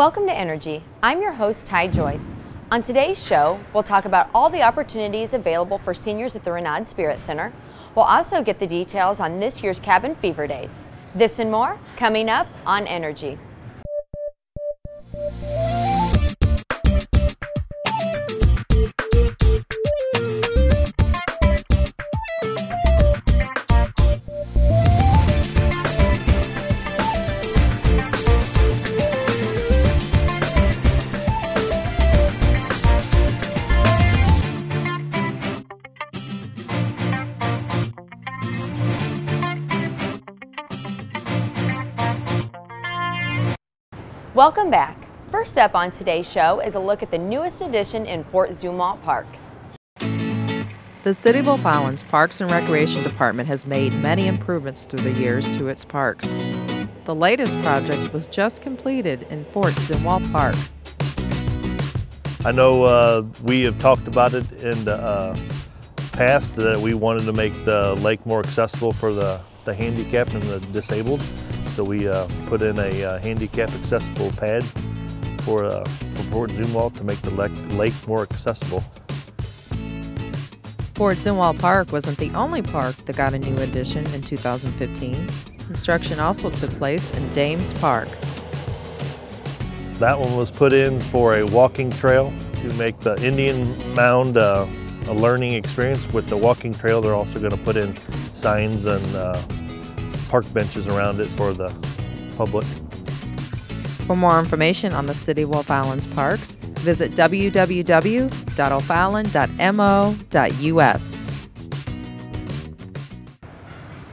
Welcome to Energy. I'm your host, Ty Joyce. On today's show, we'll talk about all the opportunities available for seniors at the Renaud Spirit Center. We'll also get the details on this year's Cabin Fever Daze. This and more coming up on Energy. Welcome back. First up on today's show is a look at the newest addition in Fort Zumwalt Park. The City of O'Fallon's Parks and Recreation Department has made many improvements through the years to its parks. The latest project was just completed in Fort Zumwalt Park. I know uh, we have talked about it in the uh, past that we wanted to make the lake more accessible for the, the handicapped and the disabled. So we uh, put in a uh, handicap accessible pad for, uh, for Fort Zumwalt to make the lake, lake more accessible. Fort Zumwalt Park wasn't the only park that got a new addition in 2015. Construction also took place in Dames Park. That one was put in for a walking trail to make the Indian Mound uh, a learning experience. With the walking trail, they're also going to put in signs and uh, park benches around it for the public. For more information on the City of O'Fallon's parks, visit www.o'fallon.mo.us.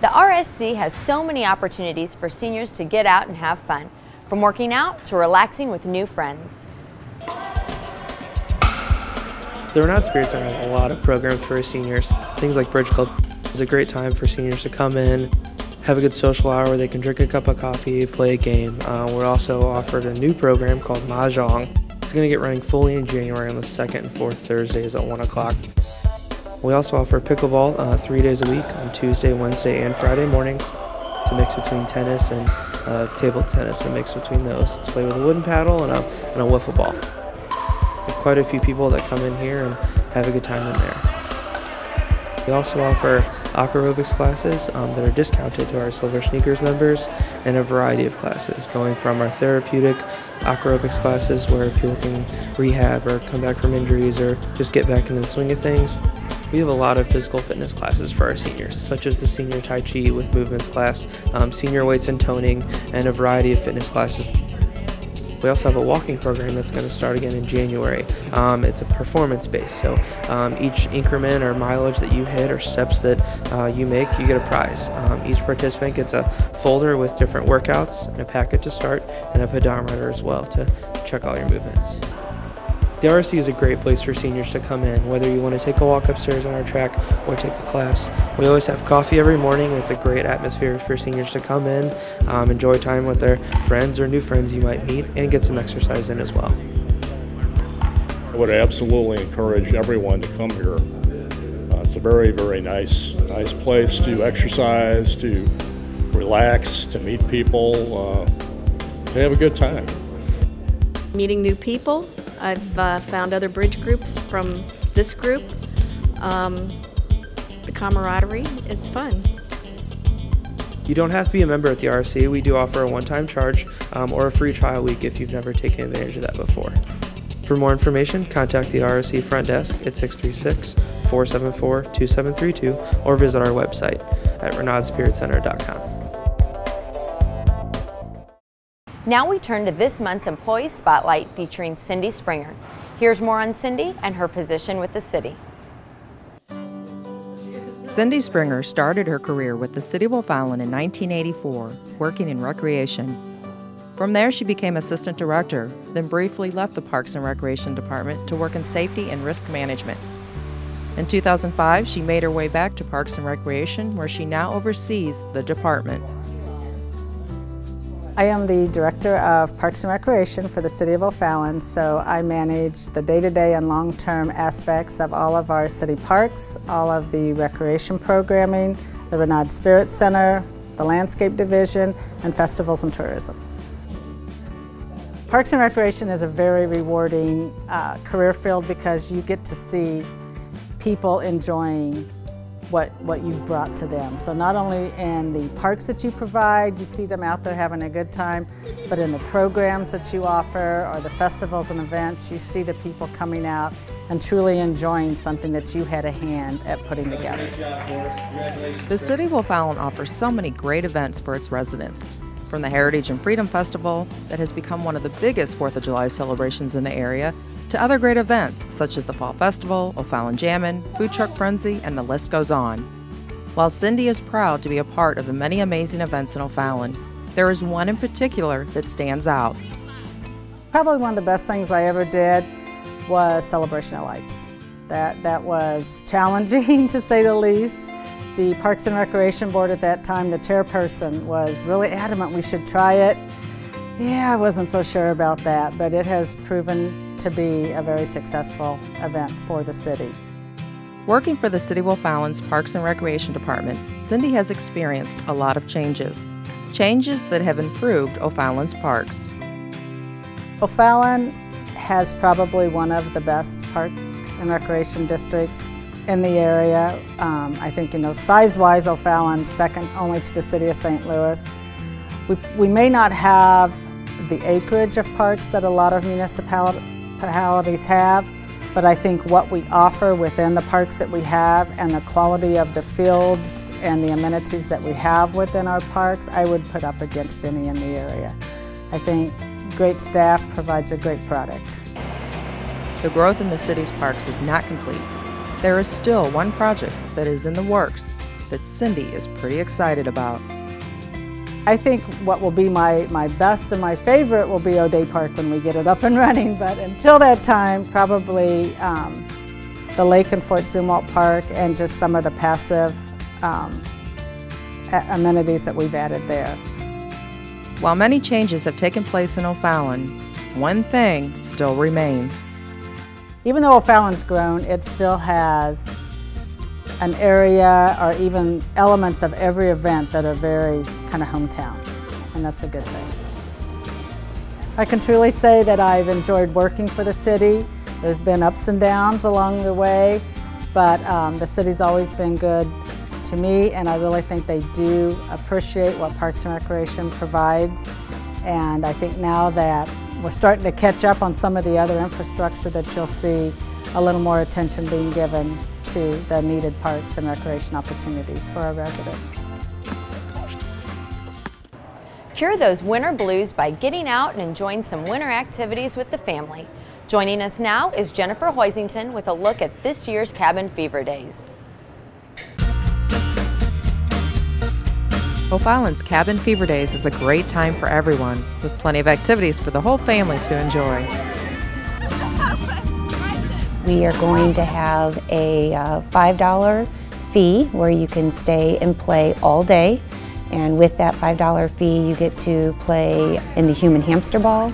The RSC has so many opportunities for seniors to get out and have fun, from working out to relaxing with new friends. The Renaud Spirit Center has a lot of programs for seniors. Things like Bridge Club is a great time for seniors to come in, have a good social hour they can drink a cup of coffee, play a game. Uh, we're also offered a new program called Mahjong. It's going to get running fully in January on the second and fourth Thursdays at 1 o'clock. We also offer pickleball uh, three days a week on Tuesday, Wednesday, and Friday mornings. It's a mix between tennis and uh, table tennis, a mix between those. It's played with a wooden paddle and a, and a wiffle ball. Quite a few people that come in here and have a good time in there. We also offer aquarobics classes um, that are discounted to our Silver Sneakers members and a variety of classes, going from our therapeutic aquarobics classes where people can rehab or come back from injuries or just get back into the swing of things. We have a lot of physical fitness classes for our seniors, such as the senior Tai Chi with movements class, um, senior weights and toning, and a variety of fitness classes we also have a walking program that's going to start again in January. Um, it's a performance based, so um, each increment or mileage that you hit or steps that uh, you make, you get a prize. Um, each participant gets a folder with different workouts and a packet to start and a pedometer as well to check all your movements. The RSC is a great place for seniors to come in, whether you want to take a walk upstairs on our track or take a class. We always have coffee every morning, and it's a great atmosphere for seniors to come in, um, enjoy time with their friends or new friends you might meet, and get some exercise in as well. I would absolutely encourage everyone to come here. Uh, it's a very, very nice, nice place to exercise, to relax, to meet people, uh, to have a good time. Meeting new people, I've uh, found other bridge groups from this group. Um, the camaraderie, it's fun. You don't have to be a member at the RSC. We do offer a one time charge um, or a free trial week if you've never taken advantage of that before. For more information, contact the RSC front desk at 636 474 2732 or visit our website at renaudspiritcenter.com. Now we turn to this month's Employee Spotlight featuring Cindy Springer. Here's more on Cindy and her position with the city. Cindy Springer started her career with the City of O'Fallon in 1984, working in recreation. From there, she became assistant director, then briefly left the Parks and Recreation Department to work in safety and risk management. In 2005, she made her way back to Parks and Recreation, where she now oversees the department. I am the Director of Parks and Recreation for the City of O'Fallon, so I manage the day-to-day -day and long-term aspects of all of our city parks, all of the recreation programming, the Renaud Spirit Center, the Landscape Division, and festivals and tourism. Parks and Recreation is a very rewarding uh, career field because you get to see people enjoying what, what you've brought to them. So not only in the parks that you provide, you see them out there having a good time, but in the programs that you offer or the festivals and events, you see the people coming out and truly enjoying something that you had a hand at putting together. The City of O'Fallon offers so many great events for its residents. From the Heritage and Freedom Festival, that has become one of the biggest 4th of July celebrations in the area, to other great events such as the Fall Festival, O'Fallon Jammin', Food Truck Frenzy, and the list goes on. While Cindy is proud to be a part of the many amazing events in O'Fallon, there is one in particular that stands out. Probably one of the best things I ever did was Celebration of Lights. That, that was challenging to say the least. The Parks and Recreation Board at that time, the chairperson, was really adamant we should try it. Yeah, I wasn't so sure about that, but it has proven to be a very successful event for the city. Working for the City of O'Fallon's Parks and Recreation Department, Cindy has experienced a lot of changes. Changes that have improved O'Fallon's parks. O'Fallon has probably one of the best park and recreation districts in the area. Um, I think, you know, size-wise, O'Fallon's second only to the city of St. Louis. We, we may not have the acreage of parks that a lot of municipalities have, but I think what we offer within the parks that we have and the quality of the fields and the amenities that we have within our parks, I would put up against any in the area. I think great staff provides a great product. The growth in the city's parks is not complete. There is still one project that is in the works that Cindy is pretty excited about. I think what will be my, my best and my favorite will be O'Day Park when we get it up and running, but until that time, probably um, the lake and Fort Zumwalt Park and just some of the passive um, amenities that we've added there. While many changes have taken place in O'Fallon, one thing still remains. Even though O'Fallon's grown, it still has an area or even elements of every event that are very kind of hometown, and that's a good thing. I can truly say that I've enjoyed working for the city. There's been ups and downs along the way, but um, the city's always been good to me, and I really think they do appreciate what Parks and Recreation provides. And I think now that we're starting to catch up on some of the other infrastructure that you'll see a little more attention being given to the needed parks and recreation opportunities for our residents. Cure those winter blues by getting out and enjoying some winter activities with the family. Joining us now is Jennifer Hoisington with a look at this year's Cabin Fever Daze. O'Fallon's Cabin Fever Daze is a great time for everyone, with plenty of activities for the whole family to enjoy. We are going to have a uh, $5 fee where you can stay and play all day. And with that $5 fee, you get to play in the human hamster ball,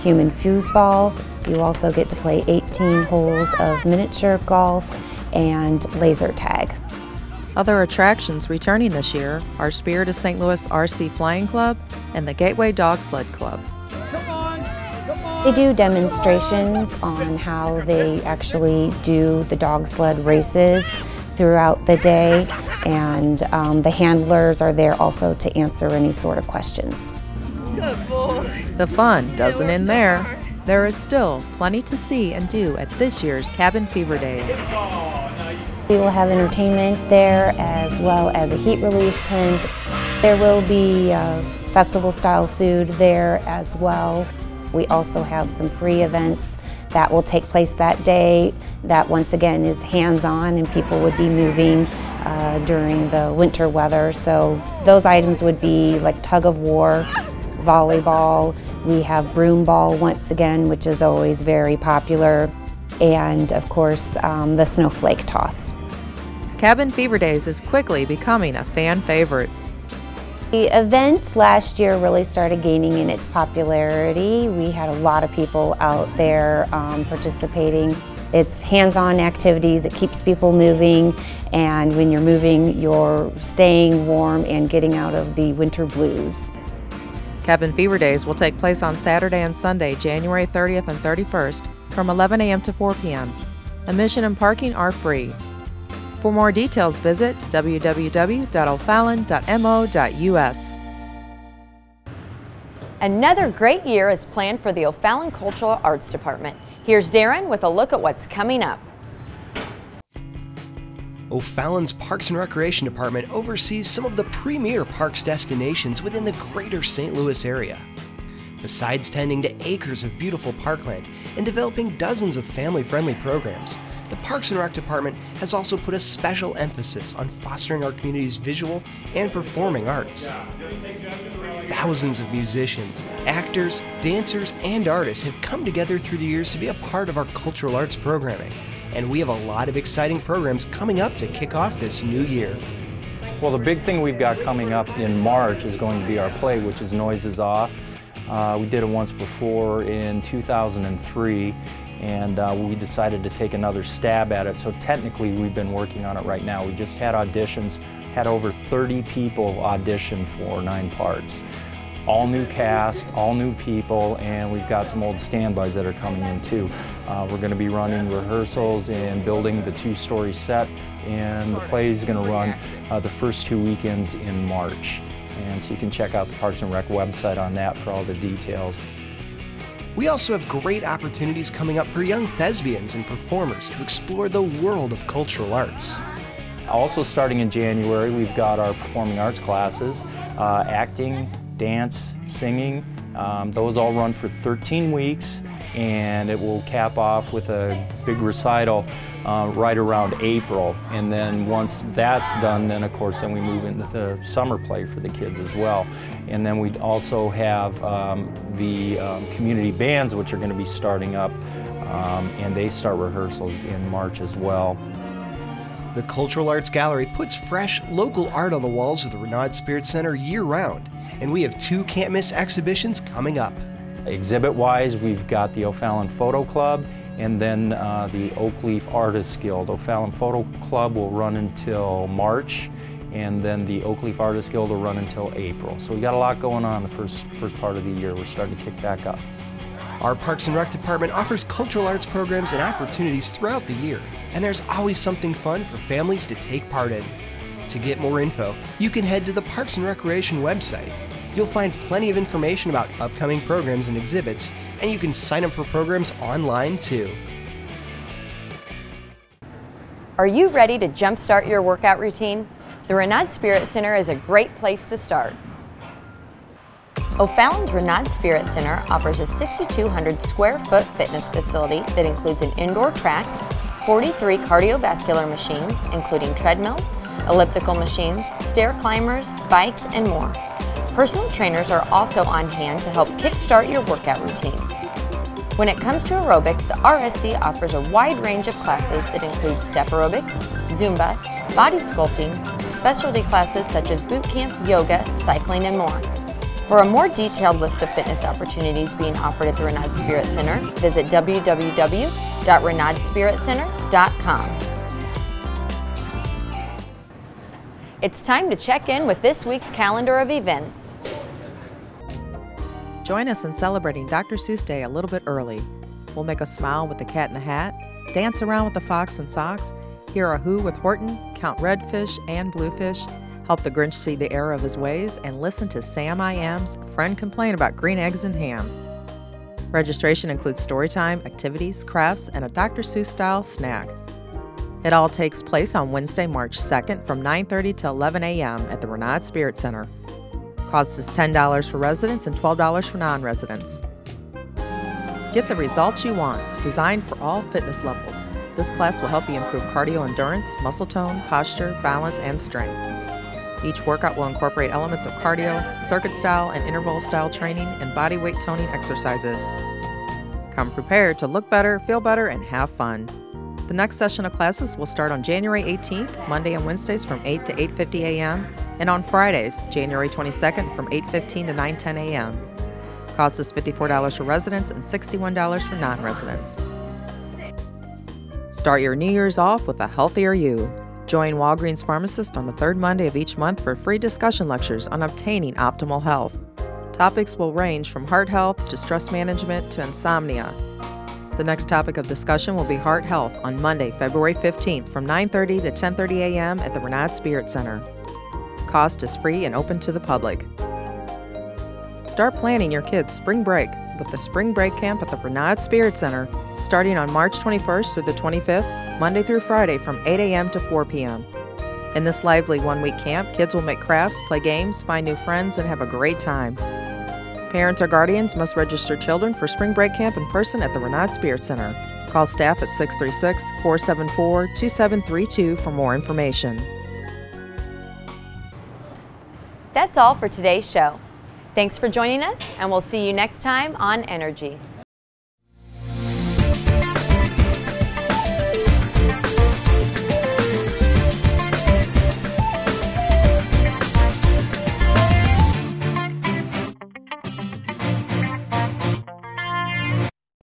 human foosball. You also get to play 18 holes of miniature golf and laser tag. Other attractions returning this year are Spirit of St. Louis RC Flying Club and the Gateway Dog Sled Club. They do demonstrations on how they actually do the dog sled races throughout the day, and um, the handlers are there also to answer any sort of questions. The fun doesn't end there. There is still plenty to see and do at this year's Cabin Fever Daze. We will have entertainment there as well as a heat relief tent. There will be uh, festival style food there as well. We also have some free events that will take place that day that once again is hands-on and people would be moving uh, during the winter weather. So those items would be like tug of war, volleyball, we have broom ball once again, which is always very popular, and of course um, the snowflake toss. Cabin Fever Daze is quickly becoming a fan favorite. The event last year really started gaining in its popularity. We had a lot of people out there um, participating. It's hands-on activities, it keeps people moving, and when you're moving, you're staying warm and getting out of the winter blues. Cabin Fever Daze will take place on Saturday and Sunday, January 30th and 31st from 11 a.m. to 4 p.m. Admission and parking are free. For more details, visit www.o'fallon.mo.us. Another great year is planned for the O'Fallon Cultural Arts Department. Here's Darren with a look at what's coming up. O'Fallon's Parks and Recreation Department oversees some of the premier parks destinations within the greater St. Louis area. Besides tending to acres of beautiful parkland and developing dozens of family friendly programs, the Parks and Rec Department has also put a special emphasis on fostering our community's visual and performing arts. Thousands of musicians, actors, dancers, and artists have come together through the years to be a part of our cultural arts programming, and we have a lot of exciting programs coming up to kick off this new year. Well, the big thing we've got coming up in March is going to be our play, which is Noises Off. Uh, we did it once before in 2003 and uh, we decided to take another stab at it. So technically we've been working on it right now. We just had auditions, had over 30 people audition for nine parts. All new cast, all new people, and we've got some old standbys that are coming in too. Uh, we're going to be running rehearsals and building the two-story set, and the play is going to run uh, the first two weekends in March. And so you can check out the Parks and Rec website on that for all the details. We also have great opportunities coming up for young thespians and performers to explore the world of cultural arts. Also starting in January, we've got our performing arts classes, uh, acting, dance, singing. Um, those all run for 13 weeks and it will cap off with a big recital uh, right around April. And then once that's done, then of course, then we move into the summer play for the kids as well. And then we also have um, the um, community bands, which are going to be starting up, um, and they start rehearsals in March as well. The Cultural Arts Gallery puts fresh, local art on the walls of the Renaud Spirit Center year round, and we have two can't miss exhibitions coming up. Exhibit-wise, we've got the O'Fallon Photo Club and then uh, the Oakleaf Artists Guild. O'Fallon Photo Club will run until March and then the Oakleaf Artists Guild will run until April. So we got a lot going on the first, first part of the year. We're starting to kick back up. Our Parks and Rec department offers cultural arts programs and opportunities throughout the year, and there's always something fun for families to take part in. To get more info, you can head to the Parks and Recreation website You'll find plenty of information about upcoming programs and exhibits, and you can sign up for programs online too. Are you ready to jumpstart your workout routine? The Renaud Spirit Center is a great place to start. O'Fallon's Renaud Spirit Center offers a 6,200 square foot fitness facility that includes an indoor track, 43 cardiovascular machines, including treadmills, elliptical machines, stair climbers, bikes, and more. Personal trainers are also on hand to help kickstart your workout routine. When it comes to aerobics, the RSC offers a wide range of classes that include step aerobics, Zumba, body sculpting, specialty classes such as boot camp, yoga, cycling, and more. For a more detailed list of fitness opportunities being offered at the Renaud Spirit Center, visit www.renaudspiritcenter.com. It's time to check in with this week's calendar of events. Join us in celebrating Dr. Seuss Day a little bit early. We'll make a smile with the cat in the hat, dance around with the fox and socks, hear a who with Horton, count redfish and bluefish, help the Grinch see the error of his ways, and listen to Sam I Am's friend complain about green eggs and ham. Registration includes story time, activities, crafts, and a Dr. Seuss style snack. It all takes place on Wednesday, March 2nd from 9:30 to 11 a.m. at the Renaud Spirit Center. Cost is $10 for residents and $12 for non residents. Get the results you want, designed for all fitness levels. This class will help you improve cardio endurance, muscle tone, posture, balance, and strength. Each workout will incorporate elements of cardio, circuit style, and interval style training and body weight toning exercises. Come prepared to look better, feel better, and have fun. The next session of classes will start on January 18th, Monday and Wednesdays from 8 to 8:50 a.m and on Fridays, January 22nd from 8:15 to 9:10 a.m. Cost is $54 for residents and $61 for non-residents. Start your New Year's off with a healthier you. Join Walgreens Pharmacist on the third Monday of each month for free discussion lectures on obtaining optimal health. Topics will range from heart health to stress management to insomnia. The next topic of discussion will be heart health on Monday, February 15th from 9:30 to 10:30 a.m. at the Renaud Spirit Center. Cost is free and open to the public. Start planning your kids' spring break with the Spring Break Camp at the Renaud Spirit Center starting on March 21st through the 25th, Monday through Friday from 8 a.m. to 4 p.m. In this lively one week camp, kids will make crafts, play games, find new friends, and have a great time. Parents or guardians must register children for spring break camp in person at the Renaud Spirit Center. Call staff at 636 474 2732 for more information. That's all for today's show. Thanks for joining us, and we'll see you next time on Energy.